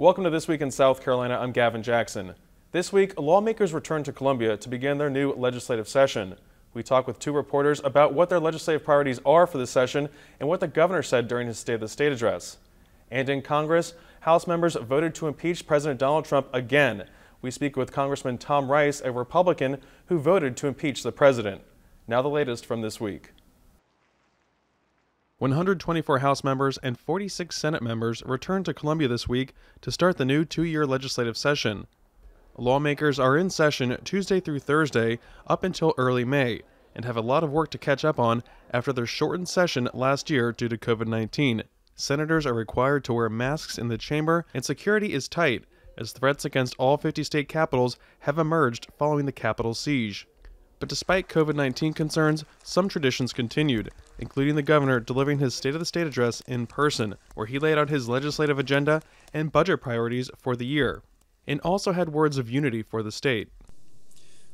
Welcome to This Week in South Carolina. I'm Gavin Jackson. This week, lawmakers return to Columbia to begin their new legislative session. We talk with two reporters about what their legislative priorities are for this session and what the governor said during his State of the State address. And in Congress, House members voted to impeach President Donald Trump again. We speak with Congressman Tom Rice, a Republican who voted to impeach the president. Now the latest from this week. 124 House members and 46 Senate members returned to Columbia this week to start the new two year legislative session. Lawmakers are in session Tuesday through Thursday up until early May and have a lot of work to catch up on after their shortened session last year due to COVID 19. Senators are required to wear masks in the chamber, and security is tight as threats against all 50 state capitals have emerged following the Capitol siege. But despite COVID 19 concerns, some traditions continued, including the governor delivering his State of the State address in person, where he laid out his legislative agenda and budget priorities for the year, and also had words of unity for the state.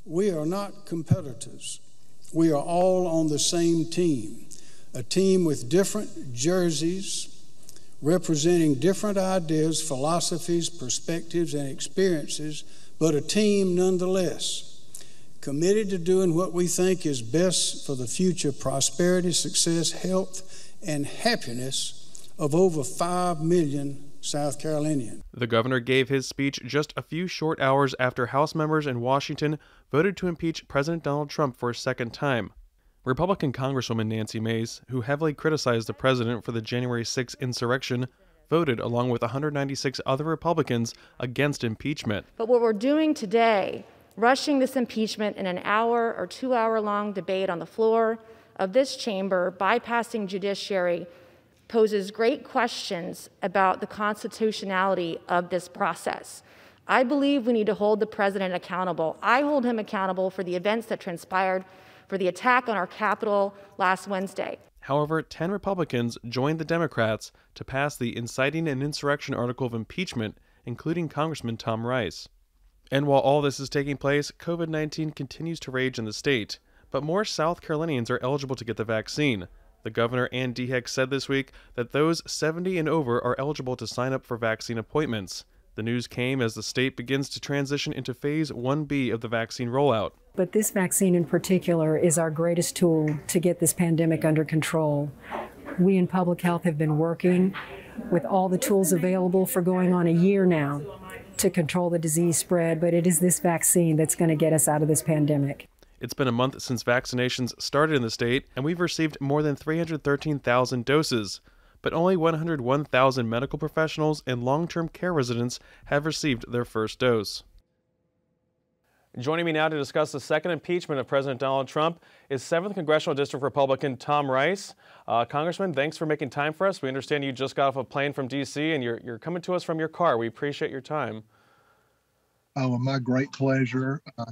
We are not competitors. We are all on the same team, a team with different jerseys, representing different ideas, philosophies, perspectives, and experiences, but a team nonetheless committed to doing what we think is best for the future prosperity, success, health, and happiness of over 5 million South Carolinians. The governor gave his speech just a few short hours after House members in Washington voted to impeach President Donald Trump for a second time. Republican Congresswoman Nancy Mace, who heavily criticized the president for the January 6 insurrection, voted along with 196 other Republicans against impeachment. But what we're doing today rushing this impeachment in an hour or two hour long debate on the floor of this chamber, bypassing judiciary, poses great questions about the constitutionality of this process. I believe we need to hold the president accountable. I hold him accountable for the events that transpired, for the attack on our Capitol last Wednesday. However, 10 Republicans joined the Democrats to pass the inciting an insurrection article of impeachment, including Congressman Tom Rice. And while all this is taking place, COVID 19 continues to rage in the state, but more South Carolinians are eligible to get the vaccine. The governor and DHEC said this week that those 70 and over are eligible to sign up for vaccine appointments. The news came as the state begins to transition into phase 1B of the vaccine rollout. But this vaccine in particular is our greatest tool to get this pandemic under control. We in public health have been working with all the tools available for going on a year now to control the disease spread, but it is this vaccine that's going to get us out of this pandemic. It's been a month since vaccinations started in the state, and we've received more than 313,000 doses. But only 101,000 medical professionals and long term care residents have received their first dose. Joining me now to discuss the second impeachment of President Donald Trump is 7th Congressional District Republican Tom Rice. Uh, Congressman, thanks for making time for us. We understand you just got off a plane from D.C. and you're, you're coming to us from your car. We appreciate your time. Oh, my great pleasure. Uh,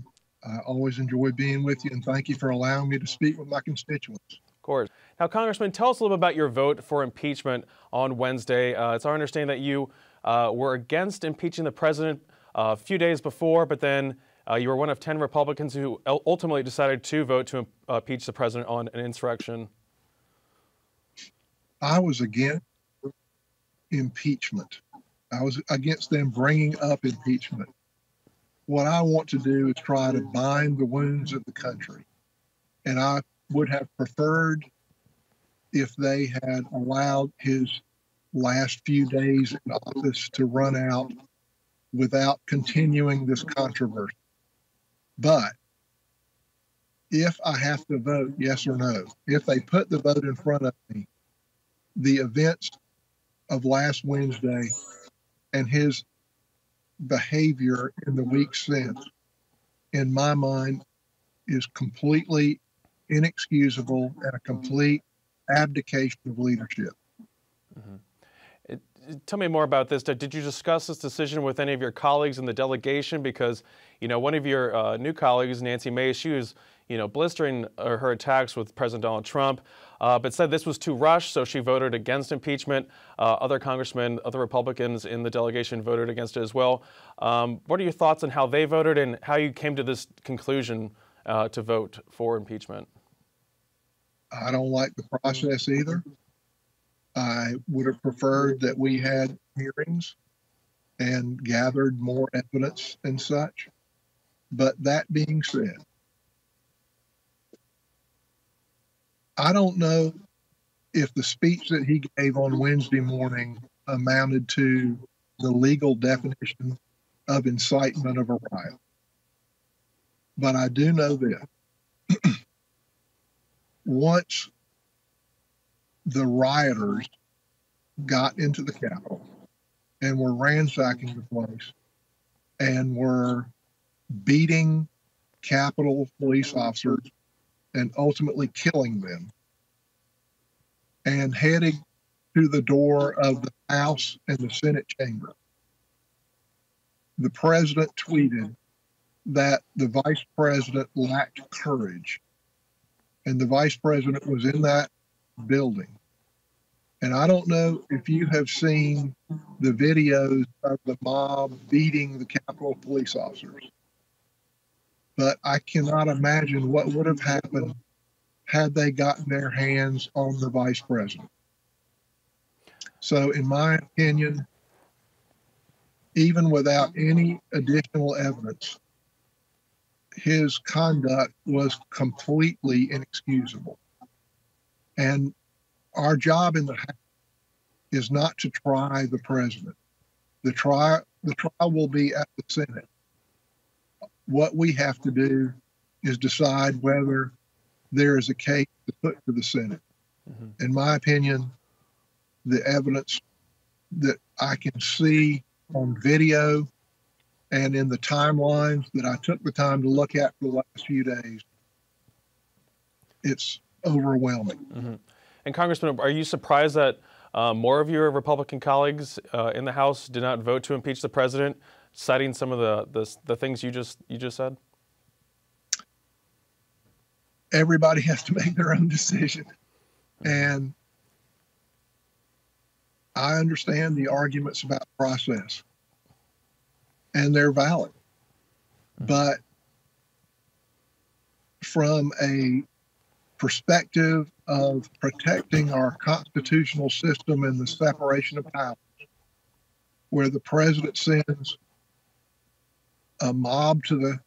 I always enjoy being with you, and thank you for allowing me to speak with my constituents. Of course. Now, Congressman, tell us a little bit about your vote for impeachment on Wednesday. Uh, it's our understanding that you uh, were against impeaching the president uh, a few days before, but then uh, you were one of 10 Republicans who ultimately decided to vote to uh, impeach the president on an insurrection. I was against impeachment. I was against them bringing up impeachment. What I want to do is try to bind the wounds of the country. And I would have preferred if they had allowed his last few days in office to run out without continuing this controversy. But if I have to vote yes or no, if they put the vote in front of me, the events of last Wednesday and his behavior in the weeks since, in my mind, is completely inexcusable and a complete abdication of leadership. Mm-hmm tell me more about this. Did you discuss this decision with any of your colleagues in the delegation? Because, you know, one of your uh, new colleagues, Nancy Mace, she was, you know, blistering uh, her attacks with President Donald Trump, uh, but said this was too rushed, so she voted against impeachment. Uh, other congressmen, other Republicans in the delegation voted against it as well. Um, what are your thoughts on how they voted and how you came to this conclusion uh, to vote for impeachment? I don't like the process either. I would have preferred that we had hearings and gathered more evidence and such. But that being said, I don't know if the speech that he gave on Wednesday morning amounted to the legal definition of incitement of a riot. But I do know this. Once the rioters got into the Capitol and were ransacking the place and were beating Capitol police officers and ultimately killing them and heading to the door of the House and the Senate chamber. The president tweeted that the vice president lacked courage. And the vice president was in that building. And I don't know if you have seen the videos of the mob beating the Capitol police officers, but I cannot imagine what would have happened had they gotten their hands on the vice president. So, in my opinion, even without any additional evidence, his conduct was completely inexcusable. And our job in the House is not to try the president. The trial, the trial will be at the Senate. What we have to do is decide whether there is a case to put to the Senate. Mm-hmm. In my opinion, the evidence that I can see on video and in the timelines that I took the time to look at for the last few days, it's overwhelming. Mm-hmm. And Congressman, are you surprised that uh, more of your Republican colleagues uh, in the House did not vote to impeach the president, citing some of the, the, the things you just you just said? Everybody has to make their own decision, and I understand the arguments about process, and they're valid. But from a perspective of protecting our constitutional system and the separation of powers, where the president sends a mob to the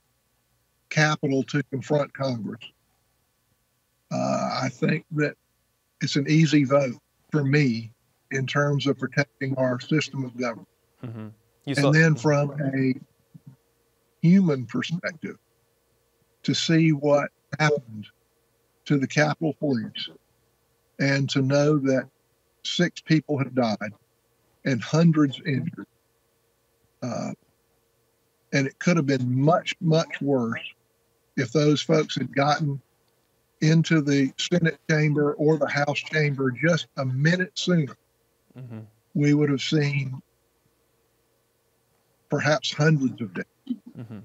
Capitol to confront Congress, uh, I think that it's an easy vote for me in terms of protecting our system of government. Mm-hmm. and then from a human perspective, to see what happened to the Capitol Police and to know that six people have died and hundreds injured. Uh, and it could have been much, much worse if those folks had gotten into the Senate chamber or the House chamber just a minute sooner mm-hmm. we would have seen perhaps hundreds of deaths. Mm-hmm.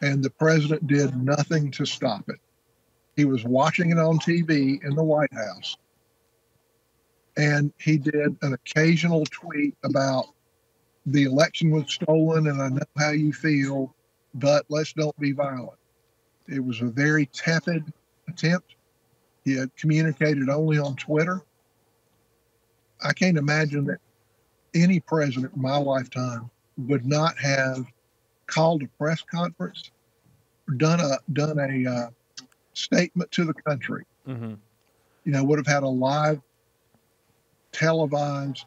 And the president did nothing to stop it. He was watching it on TV in the White House. And he did an occasional tweet about the election was stolen and I know how you feel, but let's don't be violent. It was a very tepid attempt. He had communicated only on Twitter. I can't imagine that any president in my lifetime would not have called a press conference, done a done a uh, statement to the country. Mm-hmm. You know, would have had a live, televised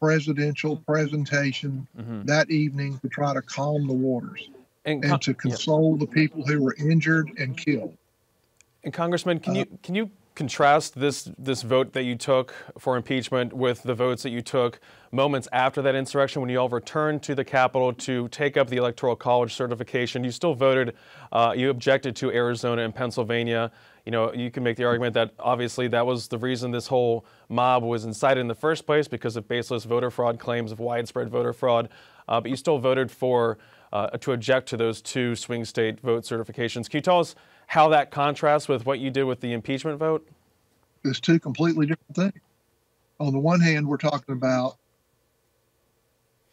presidential presentation mm-hmm. that evening to try to calm the waters and, and to console yeah. the people who were injured and killed. And Congressman, can uh, you can you contrast this this vote that you took for impeachment with the votes that you took moments after that insurrection when you all returned to the Capitol to take up the Electoral College certification. You still voted, uh, you objected to Arizona and Pennsylvania. You know, you can make the argument that obviously that was the reason this whole mob was incited in the first place because of baseless voter fraud claims of widespread voter fraud. Uh, but you still voted for uh, to object to those two swing state vote certifications. Can you tell us how that contrasts with what you did with the impeachment vote? It's two completely different things. On the one hand, we're talking about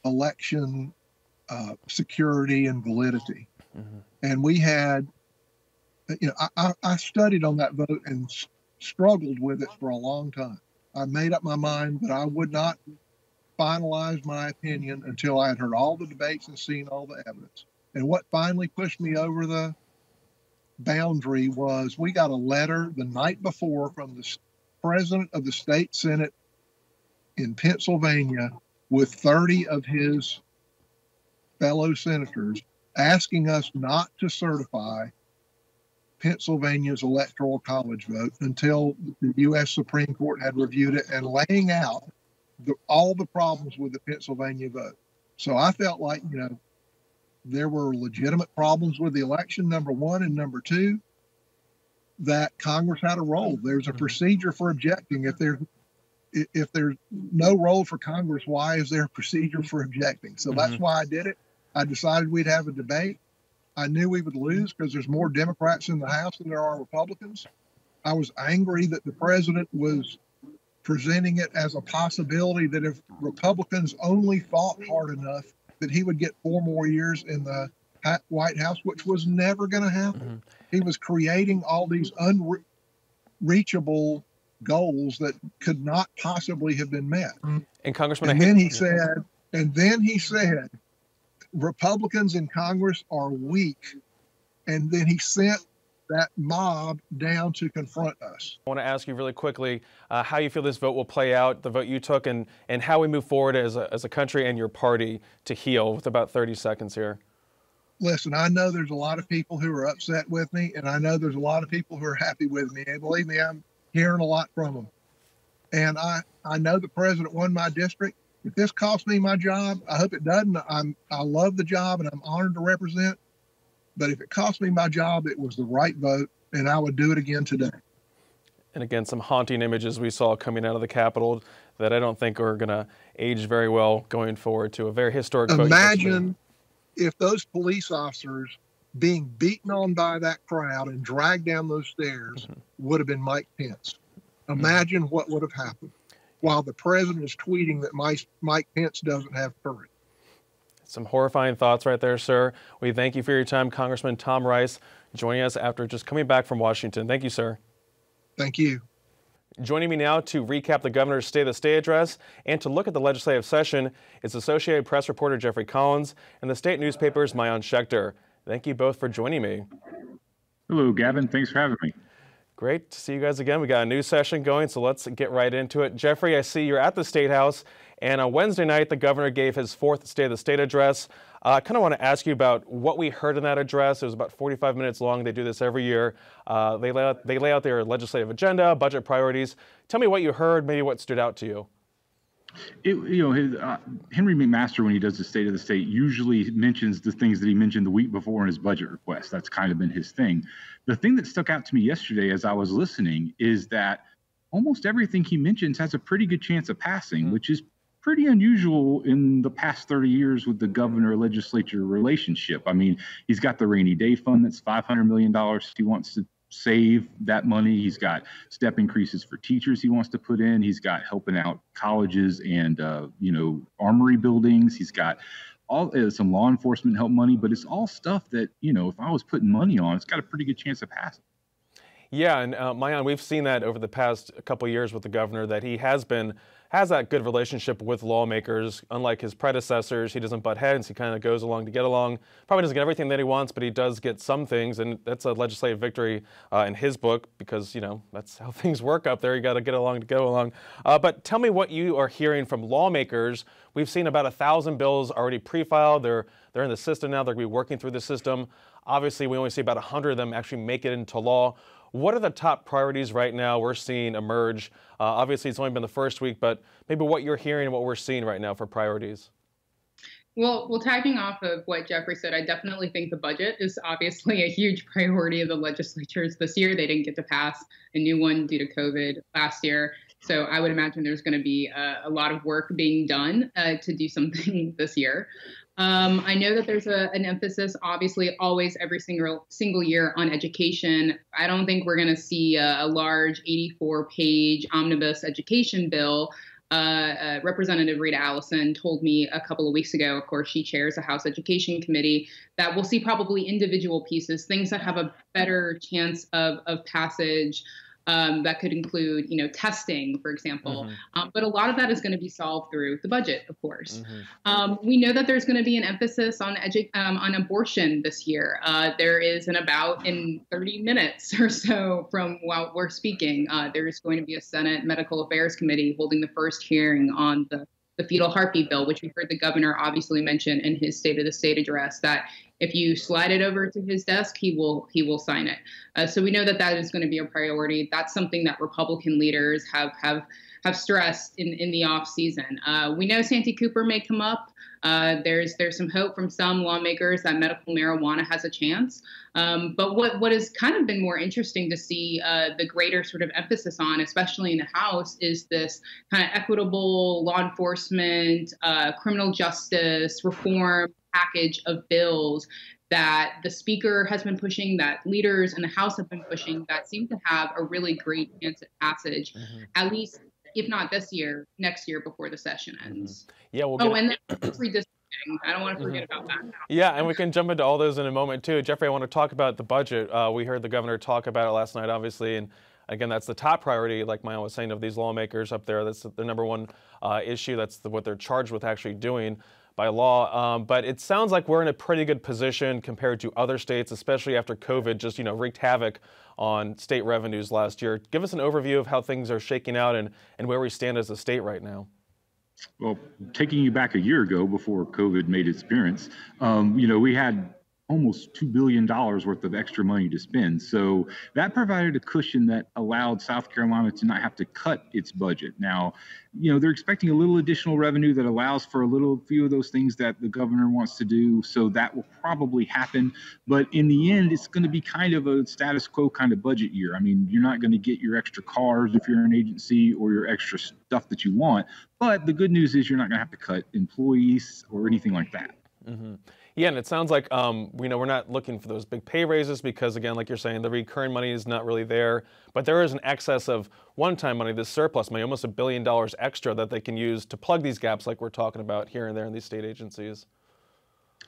election uh, security and validity. Mm-hmm. And we had, you know, I, I studied on that vote and s- struggled with it for a long time. I made up my mind that I would not finalize my opinion until I had heard all the debates and seen all the evidence. And what finally pushed me over the boundary was we got a letter the night before from the president of the state senate in Pennsylvania with 30 of his fellow senators asking us not to certify Pennsylvania's electoral college vote until the U.S. Supreme Court had reviewed it and laying out the, all the problems with the Pennsylvania vote. So I felt like, you know, there were legitimate problems with the election, number one, and number two, that Congress had a role. There's a mm-hmm. procedure for objecting. If there's if there's no role for Congress, why is there a procedure for objecting? So mm-hmm. that's why I did it. I decided we'd have a debate. I knew we would lose because there's more Democrats in the House than there are Republicans. I was angry that the president was presenting it as a possibility that if Republicans only fought hard enough, that he would get four more years in the White House, which was never going to happen. Mm-hmm. He was creating all these unreachable goals that could not possibly have been met. And Congressman, and then he said, and then he said, Republicans in Congress are weak. And then he sent that mob down to confront us. I want to ask you really quickly uh, how you feel this vote will play out, the vote you took, and, and how we move forward as a, as a country and your party to heal with about 30 seconds here. Listen, I know there's a lot of people who are upset with me, and I know there's a lot of people who are happy with me. And believe me, I'm hearing a lot from them. And I, I know the president won my district. If this costs me my job, I hope it doesn't. I'm I love the job and I'm honored to represent. But if it cost me my job, it was the right vote, and I would do it again today. And again, some haunting images we saw coming out of the Capitol that I don't think are going to age very well going forward to a very historic. Imagine if those police officers being beaten on by that crowd and dragged down those stairs mm-hmm. would have been Mike Pence. Mm-hmm. Imagine mm-hmm. what would have happened while the president is tweeting that Mike Pence doesn't have courage. Some horrifying thoughts right there, sir. We thank you for your time, Congressman Tom Rice, joining us after just coming back from Washington. Thank you, sir. Thank you. Joining me now to recap the governor's State of the State address and to look at the legislative session is Associated Press reporter Jeffrey Collins and the state newspaper's Maayan Schechter. Thank you both for joining me. Hello, Gavin. Thanks for having me. Great to see you guys again. We got a new session going, so let's get right into it. Jeffrey, I see you're at the State House and on Wednesday night, the governor gave his fourth State of the State address. Uh, I kind of want to ask you about what we heard in that address. It was about 45 minutes long. They do this every year. Uh, they, lay out, they lay out their legislative agenda, budget priorities. Tell me what you heard, maybe what stood out to you. It, you know, his, uh, Henry McMaster, when he does the State of the State, usually mentions the things that he mentioned the week before in his budget request. That's kind of been his thing. The thing that stuck out to me yesterday as I was listening is that almost everything he mentions has a pretty good chance of passing, mm-hmm. which is pretty unusual in the past 30 years with the governor legislature relationship. I mean, he's got the rainy day fund that's $500 million. He wants to save that money. He's got step increases for teachers he wants to put in. He's got helping out colleges and, uh, you know, armory buildings. He's got all uh, some law enforcement help money, but it's all stuff that, you know, if I was putting money on, it's got a pretty good chance of passing. Yeah, and uh, Maayan, we've seen that over the past couple years with the governor that he has been has that good relationship with lawmakers. Unlike his predecessors, he doesn't butt heads. He kind of goes along to get along. Probably doesn't get everything that he wants, but he does get some things, and that's a legislative victory uh, in his book because you know that's how things work up there. You got to get along to go along. Uh, but tell me what you are hearing from lawmakers. We've seen about a thousand bills already pre-filed. They're they're in the system now. They're going to be working through the system. Obviously, we only see about 100 of them actually make it into law. What are the top priorities right now we're seeing emerge? Uh, obviously, it's only been the first week, but maybe what you're hearing and what we're seeing right now for priorities. Well, well, tagging off of what Jeffrey said, I definitely think the budget is obviously a huge priority of the legislatures this year. They didn't get to pass a new one due to COVID last year. So I would imagine there's going to be a, a, lot of work being done uh, to do something this year. Um, I know that there's a, an emphasis, obviously, always every single single year on education. I don't think we're going to see a, a large 84-page omnibus education bill. Uh, uh, Representative Rita Allison told me a couple of weeks ago. Of course, she chairs the House Education Committee. That we'll see probably individual pieces, things that have a better chance of of passage. Um, that could include, you know, testing, for example. Mm-hmm. Um, but a lot of that is going to be solved through the budget, of course. Mm-hmm. Um, we know that there's going to be an emphasis on edu- um, on abortion this year. Uh, there is an about in 30 minutes or so from while we're speaking. Uh, there is going to be a Senate Medical Affairs Committee holding the first hearing on the the fetal heartbeat bill, which we heard the governor obviously mention in his State of the State address, that if you slide it over to his desk, he will he will sign it. Uh, so we know that that is going to be a priority. That's something that Republican leaders have have have stressed in in the off season. Uh, we know Santee Cooper may come up. Uh, there's there's some hope from some lawmakers that medical marijuana has a chance. Um, but what what has kind of been more interesting to see uh, the greater sort of emphasis on, especially in the House, is this kind of equitable law enforcement, uh, criminal justice reform package of bills that the speaker has been pushing, that leaders in the House have been pushing, that seem to have a really great chance at passage, mm-hmm. at least if not this year, next year before the session mm-hmm. ends. Mm-hmm. Yeah, we'll oh, and redistricting. I don't want to forget mm-hmm. about that. Now. Yeah, and we can jump into all those in a moment too. Jeffrey, I want to talk about the budget. Uh, we heard the governor talk about it last night, obviously, and again, that's the top priority, like Maayan was saying, of these lawmakers up there. That's the number one uh, issue. That's the, what they're charged with actually doing by law. Um, but it sounds like we're in a pretty good position compared to other states, especially after COVID just you know wreaked havoc on state revenues last year. Give us an overview of how things are shaking out and, and where we stand as a state right now. Well, taking you back a year ago before COVID made its appearance, um, you know, we had almost $2 billion worth of extra money to spend. So that provided a cushion that allowed South Carolina to not have to cut its budget. Now, you know, they're expecting a little additional revenue that allows for a little few of those things that the governor wants to do. So that will probably happen. But in the end, it's going to be kind of a status quo kind of budget year. I mean, you're not going to get your extra cars if you're an agency or your extra stuff that you want. But the good news is you're not going to have to cut employees or anything like that. Mm-hmm. Yeah, and it sounds like um, we know we're not looking for those big pay raises because, again, like you're saying, the recurring money is not really there. But there is an excess of one-time money, this surplus money, almost a billion dollars extra that they can use to plug these gaps, like we're talking about here and there in these state agencies.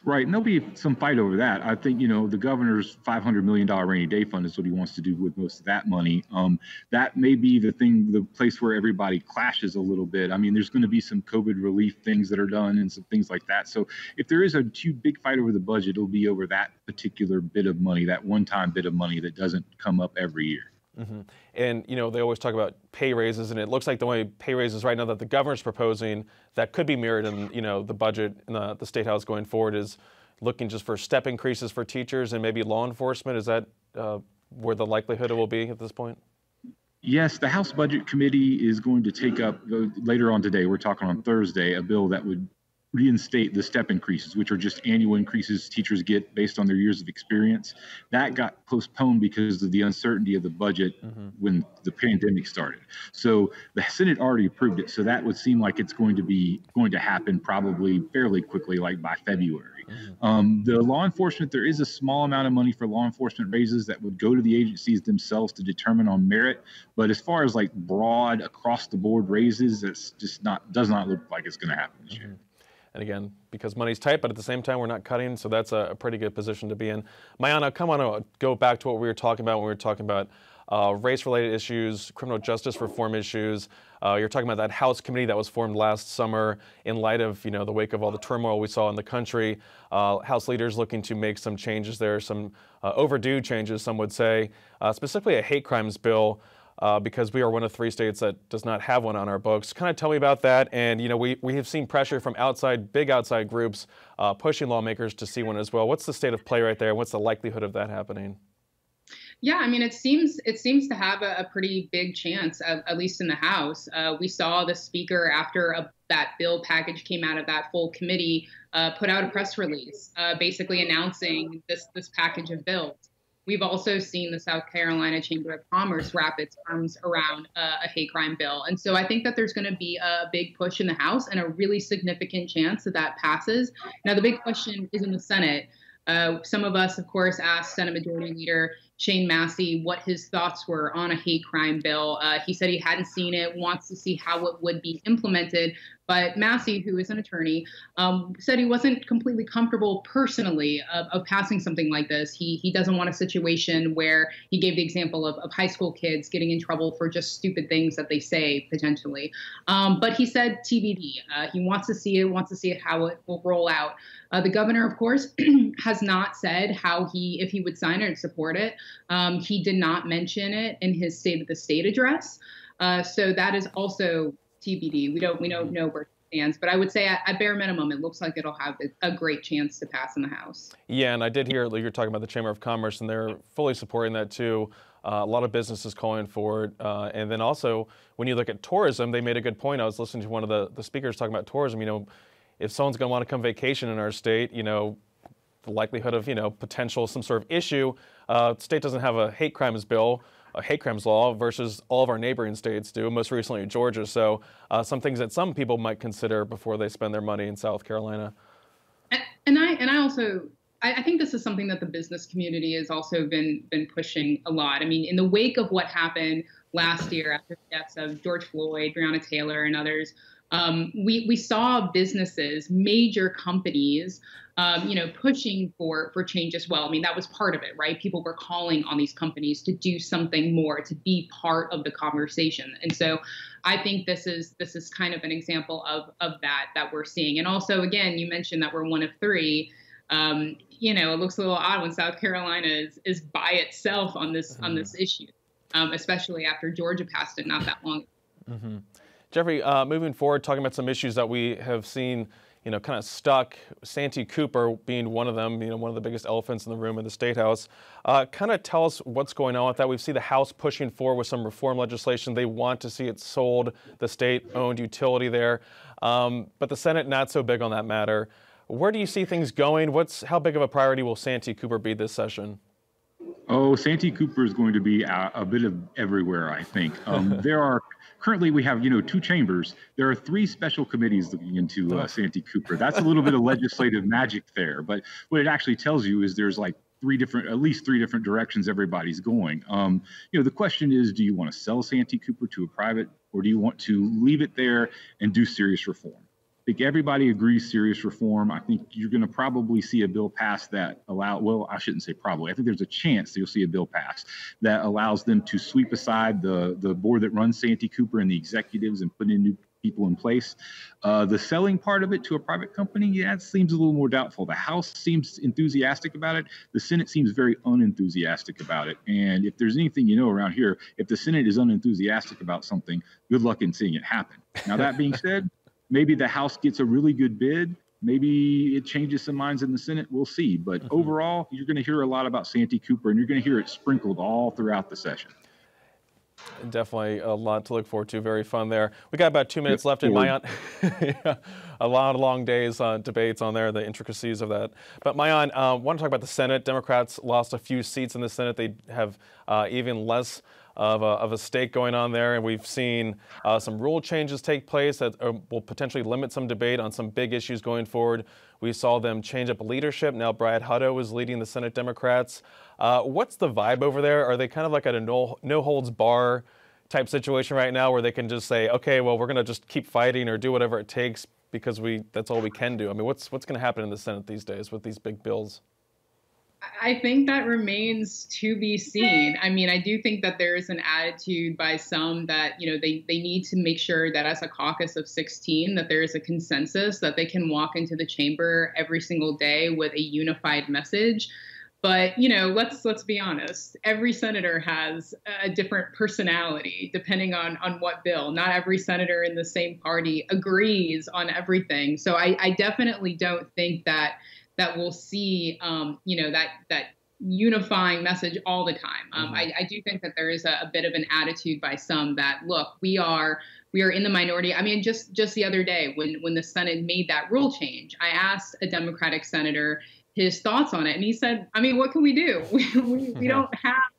Right. And there'll be some fight over that. I think, you know, the governor's $500 million rainy day fund is what he wants to do with most of that money. Um, that may be the thing, the place where everybody clashes a little bit. I mean, there's going to be some COVID relief things that are done and some things like that. So if there is a too big fight over the budget, it'll be over that particular bit of money, that one time bit of money that doesn't come up every year. Mm-hmm. And you know they always talk about pay raises, and it looks like the only pay raises right now that the governor's proposing that could be mirrored in you know the budget in the, the state house going forward is looking just for step increases for teachers and maybe law enforcement. Is that uh, where the likelihood it will be at this point? Yes, the House Budget Committee is going to take up later on today. We're talking on Thursday a bill that would reinstate the step increases, which are just annual increases teachers get based on their years of experience. That got postponed because of the uncertainty of the budget mm-hmm. when the pandemic started. So the Senate already approved it. So that would seem like it's going to be going to happen probably fairly quickly, like by February. Mm-hmm. Um, the law enforcement, there is a small amount of money for law enforcement raises that would go to the agencies themselves to determine on merit. But as far as like broad across the board raises, it's just not does not look like it's going to happen this year. And again, because money's tight, but at the same time, we're not cutting, so that's a, a pretty good position to be in. Maayan, come on, go back to what we were talking about when we were talking about uh, race-related issues, criminal justice reform issues. Uh, you're talking about that House committee that was formed last summer in light of, you know, the wake of all the turmoil we saw in the country. Uh, House leaders looking to make some changes there, some uh, overdue changes, some would say, uh, specifically a hate crimes bill uh, because we are one of three states that does not have one on our books. Kind of tell me about that. And you know, we, we have seen pressure from outside, big outside groups uh, pushing lawmakers to see one as well. What's the state of play right there? What's the likelihood of that happening? Yeah, I mean, it seems it seems to have a, a pretty big chance, at, at, least in the House. Uh, we saw the Speaker after a, that bill package came out of that full committee, uh, put out a press release, uh, basically announcing this this package of bills. We've also seen the South Carolina Chamber of Commerce wrap its arms around uh, a hate crime bill. And so I think that there's going to be a big push in the House and a really significant chance that that passes. Now, the big question is in the Senate. Uh, some of us, of course, asked Senate Majority Leader Shane Massey what his thoughts were on a hate crime bill. Uh, he said he hadn't seen it, wants to see how it would be implemented. But Massey, who is an attorney, um, said he wasn't completely comfortable personally of, of, passing something like this. He he doesn't want a situation where he gave the example of, of high school kids getting in trouble for just stupid things that they say potentially. Um, but he said TBD. Uh, he wants to see it, wants to see how it will roll out. Uh, the governor, of course, has not said how he, if he would sign it or support it. Um, he did not mention it in his State of the State address. Uh, so that is also TBD. We don't we don't know where it stands, but I would say at, at, bare minimum, it looks like it'll have a great chance to pass in the House. Yeah, and I did hear you're talking about the Chamber of Commerce, and they're fully supporting that too. Uh, a lot of businesses calling for it. Uh, and then also, when you look at tourism, they made a good point. I was listening to one of the, the speakers talking about tourism. You know, if someone's going to want to come vacation in our state, you know, the likelihood of, you know, potential some sort of issue, uh, state doesn't have a hate crimes bill, a hate crimes law versus all of our neighboring states do, most recently Georgia. So uh, some things that some people might consider before they spend their money in South Carolina. And I and I also I, think this is something that the business community has also been been pushing a lot. I mean, in the wake of what happened last year after the deaths of George Floyd, Breonna Taylor, and others, um, we we saw businesses, major companies, um, you know, pushing for for change as well. I mean, that was part of it, right? People were calling on these companies to do something more, to be part of the conversation, and so I think this is this is kind of an example of of that that we're seeing. And also, again, you mentioned that we're one of three. Um, you know, it looks a little odd when South Carolina is is by itself on this mm-hmm. on this issue, um, especially after Georgia passed it not that long. Mm-hmm. Jeffrey, uh, moving forward, talking about some issues that we have seen, you know, kind of stuck. Santee Cooper being one of them, you know, one of the biggest elephants in the room in the state house. Uh, kind of tell us what's going on with that. We see the House pushing forward with some reform legislation. They want to see it sold, the state-owned utility there, um, but the Senate not so big on that matter. Where do you see things going? What's how big of a priority will Santee Cooper be this session? Oh, Santee Cooper is going to be a, a bit of everywhere, I think. Um, there are currently we have you know two chambers. There are three special committees looking into uh, santee cooper. That's a little bit of legislative magic there but what it actually tells you is there's like three different at least three different directions everybody's going. Um, you know the question is do you want to sell santee cooper to a private or do you want to leave it there and do serious reform think everybody agrees serious reform. I think you're going to probably see a bill pass that allow. Well, I shouldn't say probably. I think there's a chance that you'll see a bill pass that allows them to sweep aside the the board that runs Santee Cooper and the executives and put in new people in place. Uh, the selling part of it to a private company, yeah, it seems a little more doubtful. The House seems enthusiastic about it. The Senate seems very unenthusiastic about it. And if there's anything you know around here, if the Senate is unenthusiastic about something, good luck in seeing it happen. Now that being said maybe the House gets a really good bid. Maybe it changes some minds in the Senate. We'll see. But mm-hmm. overall, you're going to hear a lot about Santee Cooper, and you're going to hear it sprinkled all throughout the session. Definitely a lot to look forward to. Very fun there. We got about two minutes left in Maayan. a lot of long days, uh, debates on there, the intricacies of that. But Maayan, uh, want to talk about the Senate. Democrats lost a few seats in the Senate. They have uh, even less of a, of a stake going on there, and we've seen uh, some rule changes take place that uh, will potentially limit some debate on some big issues going forward. We saw them change up leadership. Now Brad Hutto is leading the Senate Democrats. Uh, what's the vibe over there? Are they kind of like at a no, no holds bar type situation right now where they can just say, okay, well, we're going to just keep fighting or do whatever it takes because we that's all we can do? I mean, what's, what's going to happen in the Senate these days with these big bills? I think that remains to be seen. I mean, I do think that there is an attitude by some that, you know, they, they need to make sure that as a caucus of 16, that there is a consensus that they can walk into the chamber every single day with a unified message. But, you know, let's let's be honest. Every senator has a different personality depending on on what bill. Not every senator in the same party agrees on everything. So I, I definitely don't think that that we'll see, um, you know, that that unifying message all the time. Um, mm-hmm. I, I, do think that there is a, a, bit of an attitude by some that look, we are we are in the minority. I mean, just just the other day when when the Senate made that rule change, I asked a Democratic senator his thoughts on it, and he said, I mean, what can we do? we, we, we don't have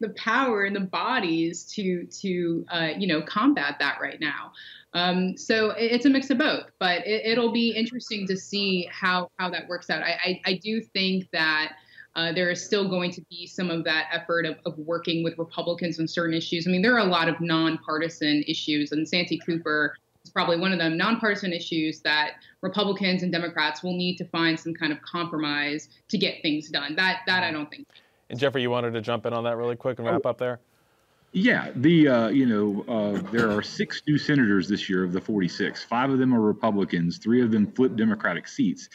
the power and the bodies to to uh, you know combat that right now. Um, so it's a mix of both, but it, will be interesting to see how how that works out. I, I, I do think that uh, there is still going to be some of that effort of, of working with Republicans on certain issues. I mean, there are a lot of nonpartisan issues, and Santee Cooper is probably one of them. Nonpartisan issues that Republicans and Democrats will need to find some kind of compromise to get things done. That that I don't think. And Jeffrey, you wanted to jump in on that really quick and wrap up there. Yeah, the uh, you know uh, there are six new senators this year of the 46. Five of them are Republicans. Three of them flip Democratic seats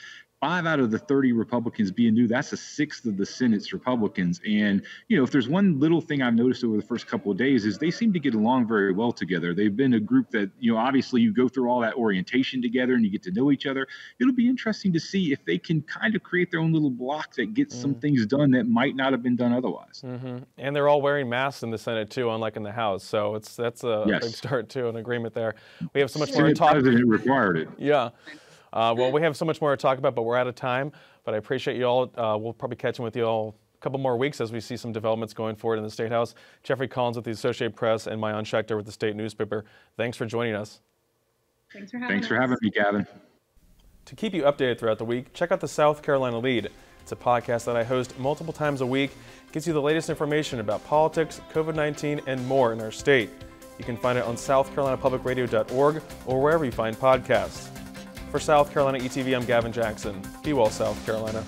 five out of the 30 Republicans being new, that's a sixth of the Senate's Republicans. And, you know, if there's one little thing I've noticed over the first couple of days is they seem to get along very well together. They've been a group that, you know, obviously you go through all that orientation together and you get to know each other. It'll be interesting to see if they can kind of create their own little block that gets mm. some things done that might not have been done otherwise. Mm-hmm. And they're all wearing masks in the Senate too, unlike in the House. So it's that's a yes. big start too, an agreement there. We have so much more to talk. President required it. Yeah. Uh, well, we have so much more to talk about, but we're out of time. But I appreciate you all. Uh, we'll probably catch up with you all a couple more weeks as we see some developments going forward in the State House. Jeffrey Collins with the Associated Press and Maayan Schechter with the State Newspaper. Thanks for joining us. Thanks for having Thanks for having me, Gavin. To keep you updated throughout the week, check out the South Carolina Lede. It's a podcast that I host multiple times a week. It gives you the latest information about politics, COVID 19, and more in our state. You can find it on southcarolinapublicradio.org or wherever you find podcasts. For South Carolina ETV, I'm Gavin Jackson. Be well, South Carolina.